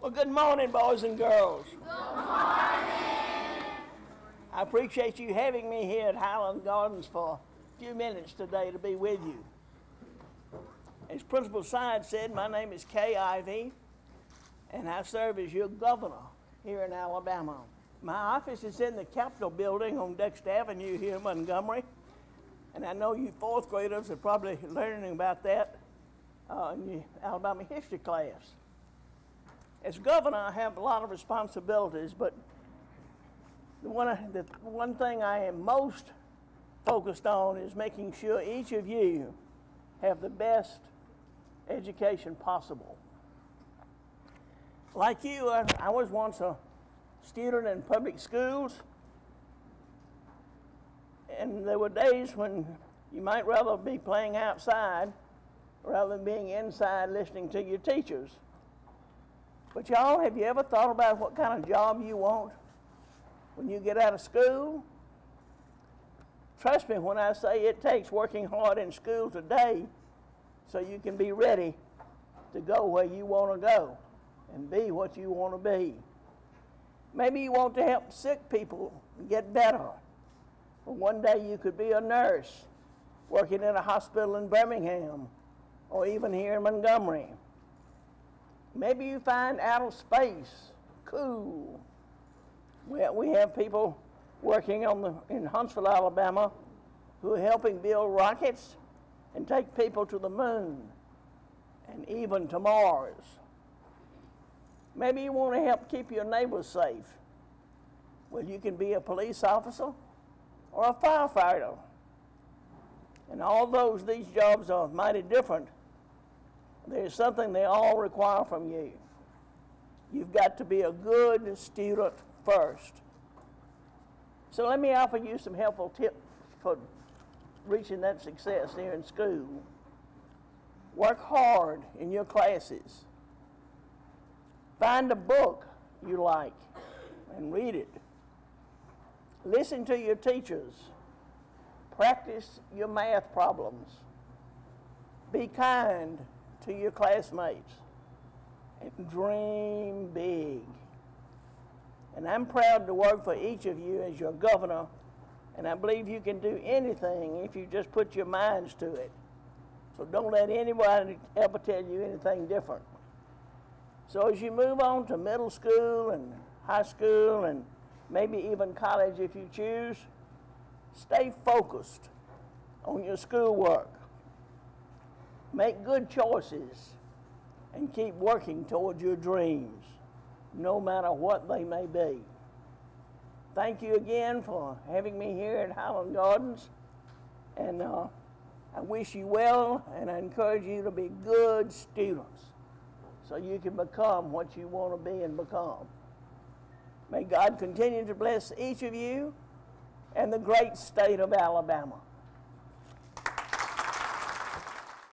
Well, good morning, boys and girls. Good morning. I appreciate you having me here at Highland Gardens for a few minutes today to be with you. As Principal Side said, my name is Kay Ivey, and I serve as your governor here in Alabama. My office is in the Capitol building on Dexter Avenue here in Montgomery, and I know you fourth graders are probably learning about that uh, in your Alabama history class as governor, I have a lot of responsibilities, but the one, the one thing I am most focused on is making sure each of you have the best education possible. Like you, I, I was once a student in public schools, and there were days when you might rather be playing outside rather than being inside listening to your teachers. But y'all, have you ever thought about what kind of job you want when you get out of school? Trust me when I say it takes working hard in school today so you can be ready to go where you want to go and be what you want to be. Maybe you want to help sick people get better. One day you could be a nurse working in a hospital in Birmingham or even here in Montgomery. Maybe you find outer space cool. We, we have people working on the, in Huntsville, Alabama, who are helping build rockets and take people to the moon and even to Mars. Maybe you want to help keep your neighbors safe. Well, you can be a police officer or a firefighter. And although these jobs are mighty different, there's something they all require from you. You've got to be a good student first. So let me offer you some helpful tips for reaching that success there in school. Work hard in your classes. Find a book you like and read it. Listen to your teachers. Practice your math problems. Be kind to your classmates and dream big. And I'm proud to work for each of you as your governor, and I believe you can do anything if you just put your minds to it. So don't let anybody ever tell you anything different. So as you move on to middle school and high school and maybe even college if you choose, stay focused on your schoolwork. Make good choices and keep working toward your dreams, no matter what they may be. Thank you again for having me here at Highland Gardens. And uh, I wish you well, and I encourage you to be good students so you can become what you want to be and become. May God continue to bless each of you and the great state of Alabama.